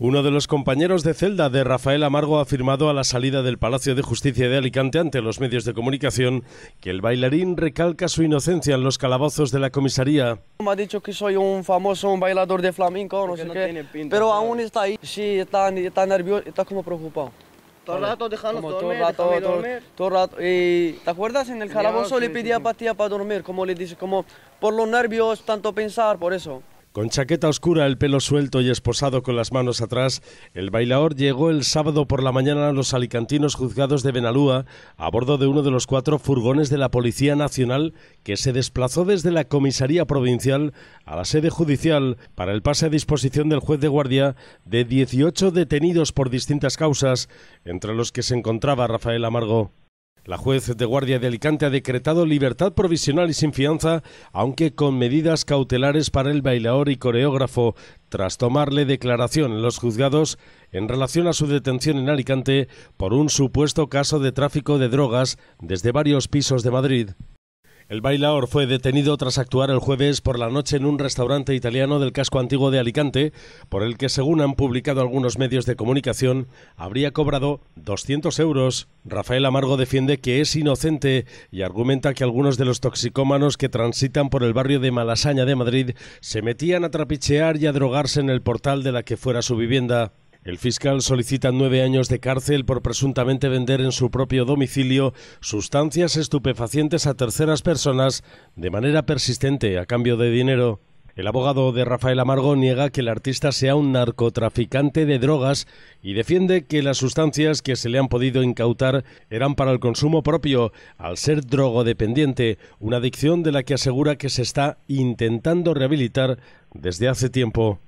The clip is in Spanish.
Uno de los compañeros de celda de Rafael Amargo ha afirmado a la salida del Palacio de Justicia de Alicante ante los medios de comunicación que el bailarín recalca su inocencia en los calabozos de la comisaría. Me ha dicho que soy un famoso un bailador de flamenco, no sé qué, pero aún está ahí. Sí, está, está nervioso, está como preocupado. Todo el rato dejando Como dormir, todo el rato, todo, dormir. todo el rato. Y, ¿Te acuerdas? En el calabozo sí, le sí, pedía sí. patilla para dormir, como le dice, como por los nervios, tanto pensar, por eso. Con chaqueta oscura, el pelo suelto y esposado con las manos atrás, el bailaor llegó el sábado por la mañana a los alicantinos juzgados de Benalúa a bordo de uno de los cuatro furgones de la Policía Nacional que se desplazó desde la comisaría provincial a la sede judicial para el pase a disposición del juez de guardia de 18 detenidos por distintas causas, entre los que se encontraba Rafael Amargo. La juez de guardia de Alicante ha decretado libertad provisional y sin fianza, aunque con medidas cautelares para el bailaor y coreógrafo, tras tomarle declaración en los juzgados en relación a su detención en Alicante por un supuesto caso de tráfico de drogas desde varios pisos de Madrid. El bailaor fue detenido tras actuar el jueves por la noche en un restaurante italiano del casco antiguo de Alicante, por el que, según han publicado algunos medios de comunicación, habría cobrado 200 euros. Rafael Amargo defiende que es inocente y argumenta que algunos de los toxicómanos que transitan por el barrio de Malasaña de Madrid se metían a trapichear y a drogarse en el portal de la que fuera su vivienda. El fiscal solicita nueve años de cárcel por presuntamente vender en su propio domicilio sustancias estupefacientes a terceras personas de manera persistente a cambio de dinero. El abogado de Rafael Amargo niega que el artista sea un narcotraficante de drogas y defiende que las sustancias que se le han podido incautar eran para el consumo propio, al ser drogodependiente, una adicción de la que asegura que se está intentando rehabilitar desde hace tiempo.